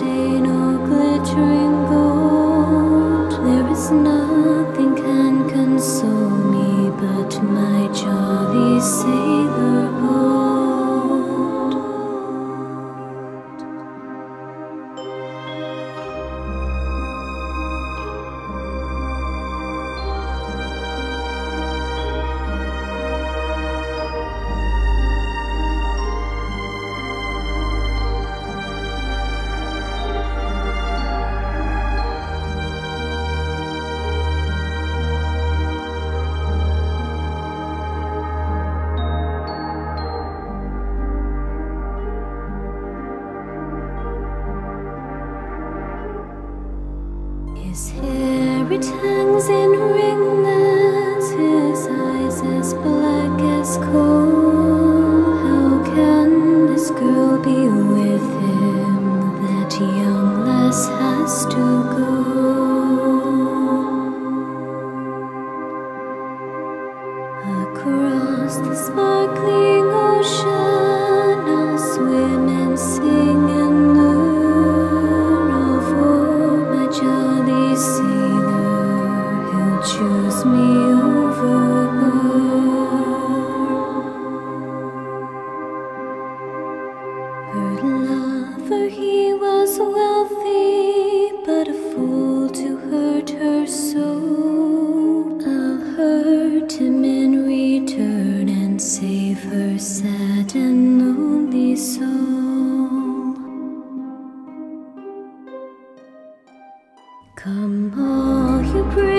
stain or glittering gold. There is none. His hair it hangs in rings. Come all you pray.